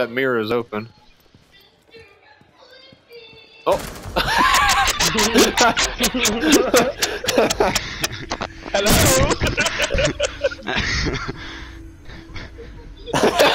That mirror is open. Oh! Hello.